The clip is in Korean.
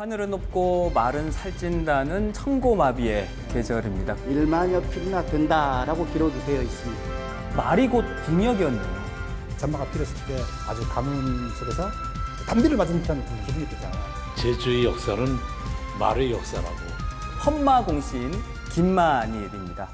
하늘은 높고 말은 살찐다는 청고마비의 계절입니다. 일만여 필이나 된다라고 기록이 되어 있습니다. 말이 곧 국력이었네요. 전마가 필었을 때 아주 가뭄 속에서 담비를 맞은 듯한 기분이 들잖아요. 제주의 역사는 말의 역사라고 헌마 공신 김만일입니다.